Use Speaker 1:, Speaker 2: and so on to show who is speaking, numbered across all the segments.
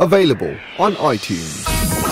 Speaker 1: Available on iTunes.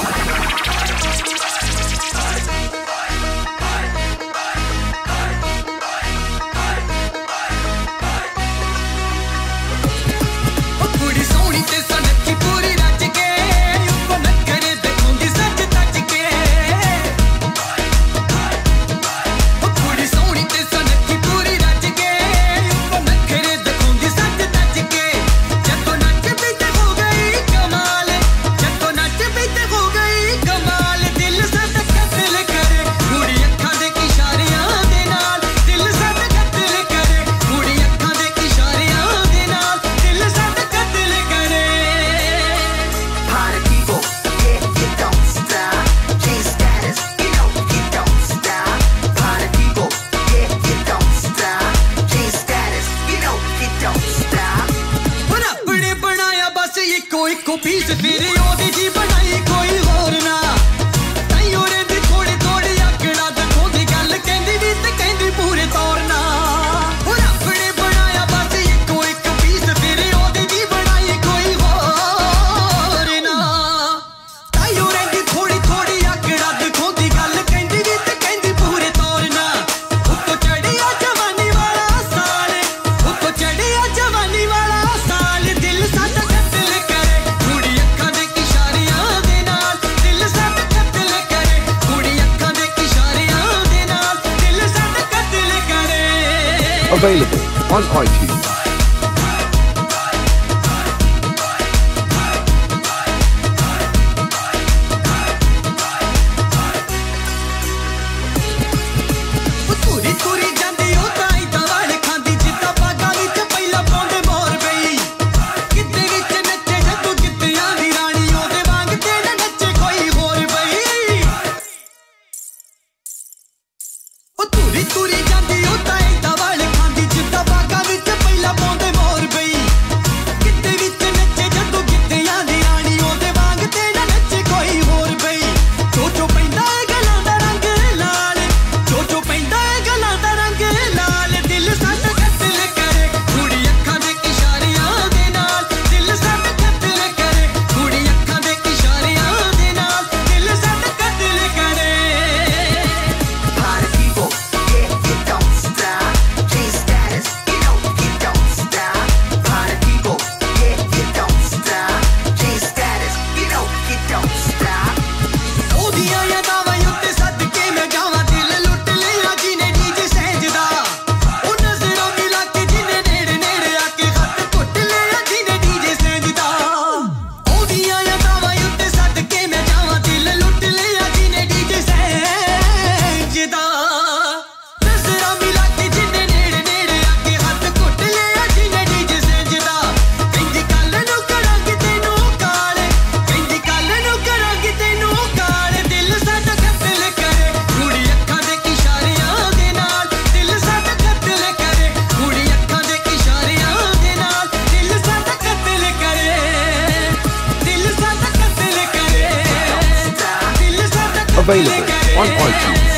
Speaker 2: ਬਣਾਇਆ ਬਸ ਇੱਕੋ ਇੱਕੋ ਪੀਸ ਤੇਰੇ ਉਹਦੀ ਜੀ ਬਣਾਈ ਕੋਈ
Speaker 1: Available on iTunes.
Speaker 2: तुरी तुरी
Speaker 1: available on iTunes.